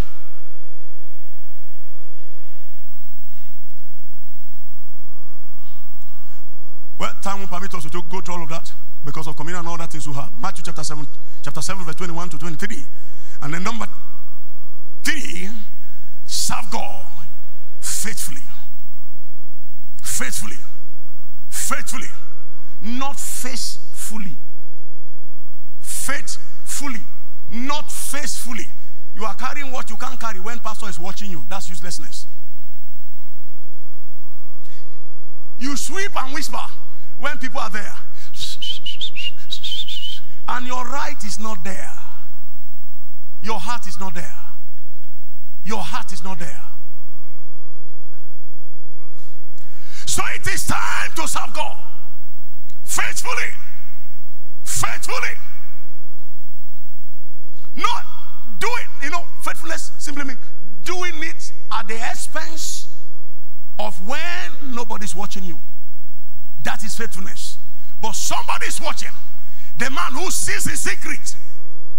Time won't permit us to go through all of that because of communion and all that things we have. Matthew chapter 7, chapter 7, verse 21 to 23. And then number three, serve God faithfully. Faithfully. Faithfully. Not faithfully. Faithfully. Not faithfully. You are carrying what you can't carry when pastor is watching you. That's uselessness. You sweep and whisper when people are there. And your right is not there. Your heart is not there. Your heart is not there. So it is time to serve God faithfully. Faithfully. Not do it, you know, faithfulness simply means doing it at the expense of when nobody's watching you. That is faithfulness. But somebody is watching. The man who sees in secret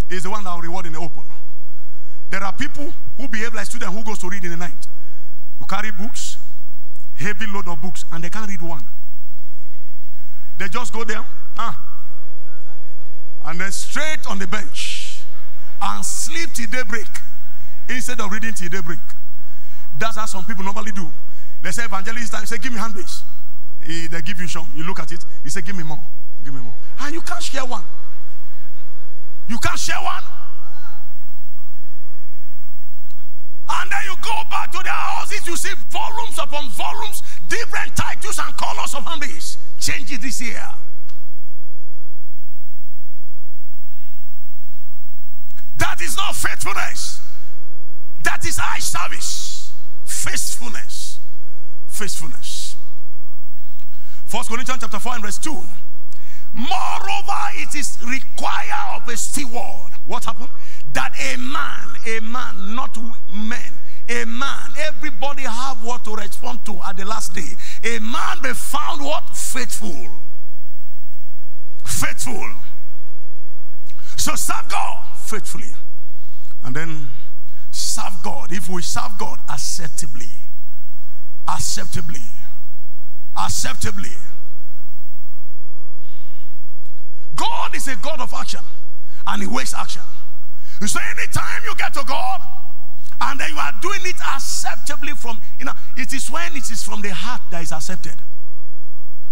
is the one that will reward in the open. There are people who behave like students who goes to read in the night. Who carry books, heavy load of books, and they can't read one. They just go there, huh? and then straight on the bench and sleep till daybreak instead of reading till daybreak. That's how some people normally do. They say evangelist time, say, give me hand base. They give you some. You look at it, you say, give me more. Give me more. And you can't share one. You can't share one. And then you go back to their houses, you see volumes upon volumes, different titles and colors of hand. Change it this year. That is not faithfulness. That is eye service. Faithfulness. Faithfulness. First Corinthians chapter 4 and verse 2. Moreover, it is required of a steward. What happened? That a man, a man, not men, a man, everybody have what to respond to at the last day. A man be found what? Faithful. Faithful. So serve God faithfully. And then serve God. If we serve God acceptably, acceptably, acceptably. God is a God of action and He wastes action. You So anytime you get to God and then you are doing it acceptably from, you know, it is when it is from the heart that is accepted.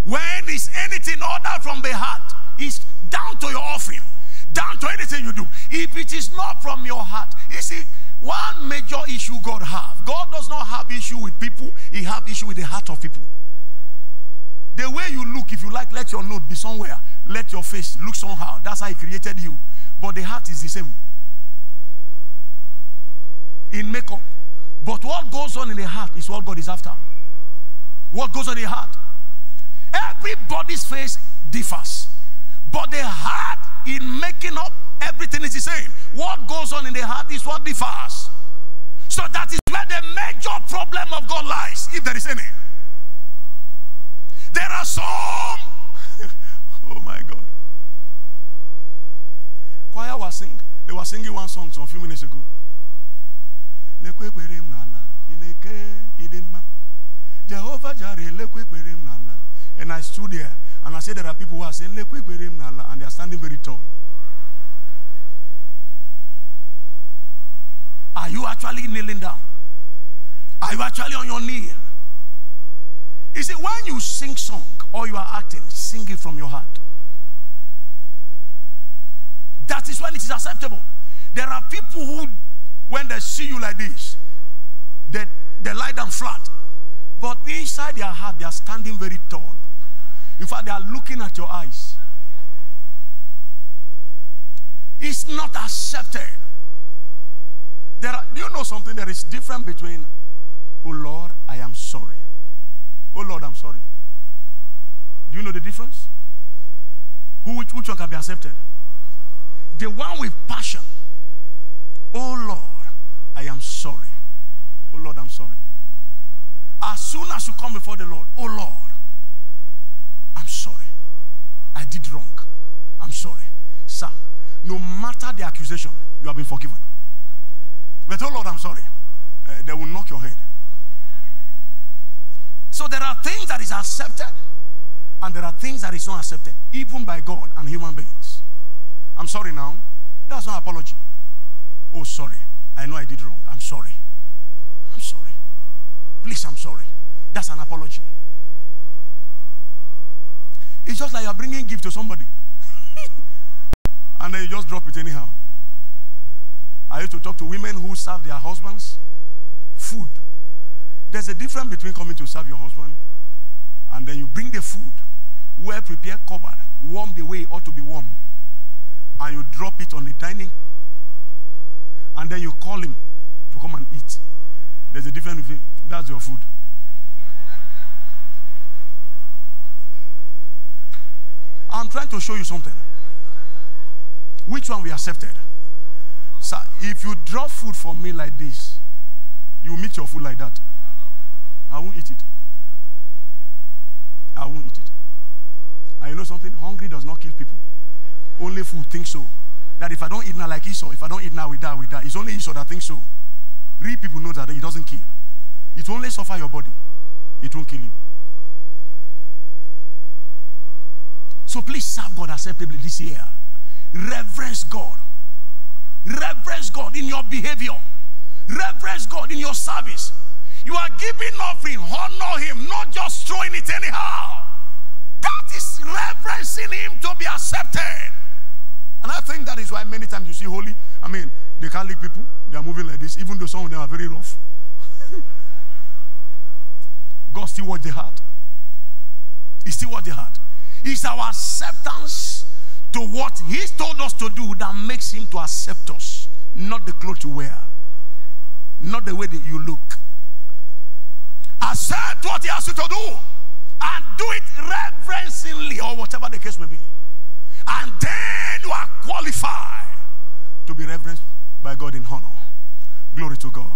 When is anything other from the heart, it's down to your offering, down to anything you do. If it is not from your heart, you see, one major issue God have. God does not have issue with people, He have issue with the heart of people. The way you look, if you like, let your note be somewhere. Let your face look somehow. That's how He created you. But the heart is the same. In makeup. But what goes on in the heart is what God is after. What goes on in the heart? Everybody's face differs. But the heart, in making up, everything is the same. What goes on in the heart is what differs. So that is where the major problem of God lies, if there is any. There are some. oh my God. Choir was singing. They were singing one song some few minutes ago. Jehovah Jireh, and I stood there and I said there are people who are saying and they are standing very tall. Are you actually kneeling down? Are you actually on your knee? You see, when you sing song or you are acting, sing it from your heart. That is when it is acceptable. There are people who, when they see you like this, they, they lie down flat. But inside their heart, they are standing very tall. In fact, they are looking at your eyes. It's not accepted. There are, do you know something? There is difference between, oh Lord, I am sorry. Oh Lord, I'm sorry. Do you know the difference? Who, which, which one can be accepted? The one with passion. Oh Lord, I am sorry. Oh Lord, I'm sorry. As soon as you come before the Lord, oh Lord, I'm sorry. I did wrong. I'm sorry. Sir, no matter the accusation, you have been forgiven. But oh Lord, I'm sorry. Uh, they will knock your head. So there are things that is accepted And there are things that is not accepted, even by God and human beings. I'm sorry now. That's not apology. Oh, sorry. I know I did wrong. I'm sorry. I'm sorry. Please, I'm sorry. That's an apology. It's just like you're bringing gift to somebody. and then you just drop it anyhow. I used to talk to women who serve their husbands food. There's a difference between coming to serve your husband and then you bring the food, well prepared, covered, warm the way it ought to be warm, and you drop it on the dining, and then you call him to come and eat. There's a difference between that's your food. I'm trying to show you something. Which one we accepted? Sir, if you drop food for me like this, you meet your food like that. I won't eat it. I won't eat it. And you know something? Hungry does not kill people. Only food thinks so. That if I don't eat now like Esau, if I don't eat now, we die, we die. It's only Esau that thinks so. Real people know that it doesn't kill. It only suffer your body. It won't kill you. So please serve God acceptably this year. Reverence God. Reverence God in your behavior. Reverence God in your service. You are giving offering, honor Him, not just throwing it anyhow. That is reverencing Him to be accepted. And I think that is why many times you see holy, I mean, the Catholic people, they are moving like this, even though some of them are very rough. God still watch the heart. He still watch the heart. It's our acceptance to what He's told us to do that makes Him to accept us, not the clothes you wear, not the way that you look. Accept what He has you to do and do it reverencingly or whatever the case may be. And then you are qualified to be reverenced by God in honor. Glory to God.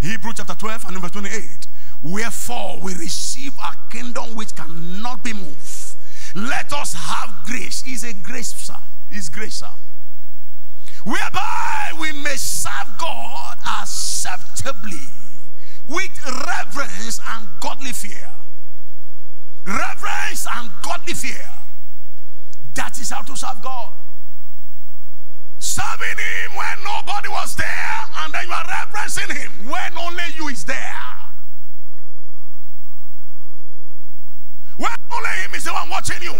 Hebrew chapter 12 and number 28. Wherefore we receive a kingdom which cannot be moved. Let us have grace. Is a grace, sir. Is grace, sir. Whereby we may serve God acceptably with reverence and godly fear. Reverence and godly fear. That is how to serve God. Serving Him when nobody was there, and then you are reverencing Him when only you is there. When only Him is the one watching you.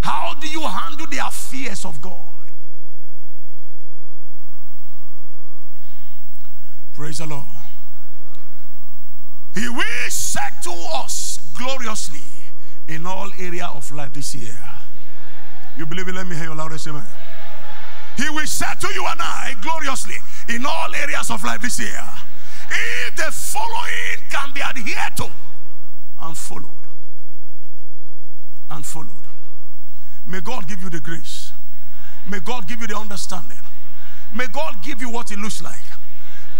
How do you handle the affairs of God? Praise the Lord. He will settle us gloriously in all area of life this year. You believe it? Let me hear your loudest amen. He will settle you and I gloriously in all areas of life this year. If the following can be adhered to and followed, and followed, may God give you the grace. May God give you the understanding. May God give you what it looks like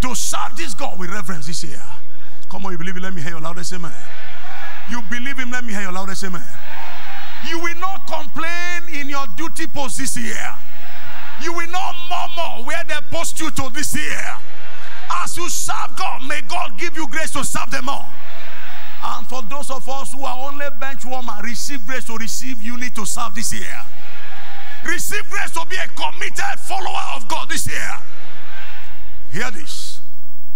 to serve this God with reverence this year. Come on, you believe it? Let me hear your loudest amen. You believe him? Let me hear your loudest amen. You will not complain in your duty post this year. You will not murmur where they post you to this year. As you serve God, may God give you grace to serve them all. And for those of us who are only bench warmer, receive grace to receive unit to serve this year. Receive grace to be a committed follower of God this year. Hear this.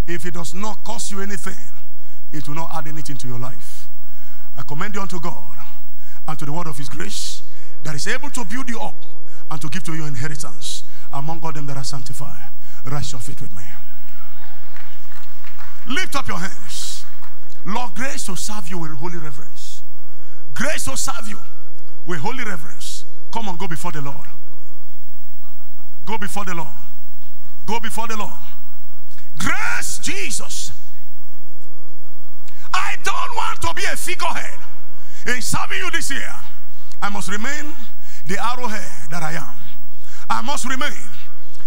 If it does not cost you anything, it will not add anything to your life. I commend you unto God and to the word of his grace that is able to build you up and to give to you inheritance among all them that are sanctified. Rise your feet with me. Lift up your hands. Lord, grace to serve you with holy reverence. Grace to serve you with holy reverence. Come on, go before the Lord. Go before the Lord. Go before the Lord. Grace, Jesus. I don't want to be a figurehead in serving you this year. I must remain the arrowhead that I am. I must remain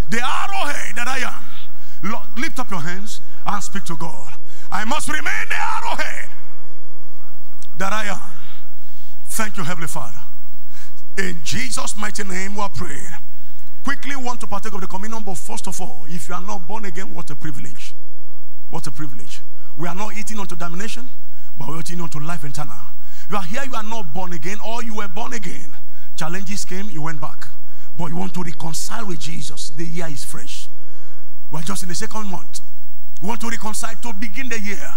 the arrowhead that I am. Lord, lift up your hands and speak to God. I must remain the arrowhead that I am. Thank you, Heavenly Father. In Jesus' mighty name, we praying. Quickly want to partake of the communion, but first of all, if you are not born again, what a privilege. What a privilege. We are not eating unto damnation, but we're eating unto life eternal. You are here, you are not born again, or you were born again. Challenges came, you went back. But you want to reconcile with Jesus. The year is fresh. We're just in the second month. We want to reconcile to begin the year.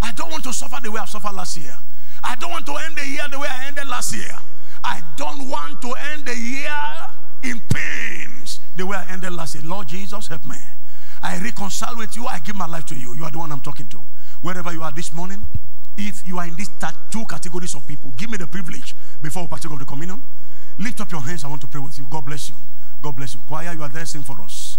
I don't want to suffer the way I suffered last year. I don't want to end the year the way I ended last year. I don't want to end the year in pains the way I ended last year. Lord Jesus, help me. I reconcile with you. I give my life to you. You are the one I'm talking to. Wherever you are this morning, if you are in these two categories of people, give me the privilege before we partake of the communion. Lift up your hands. I want to pray with you. God bless you. God bless you. Choir, you are there. Sing for us.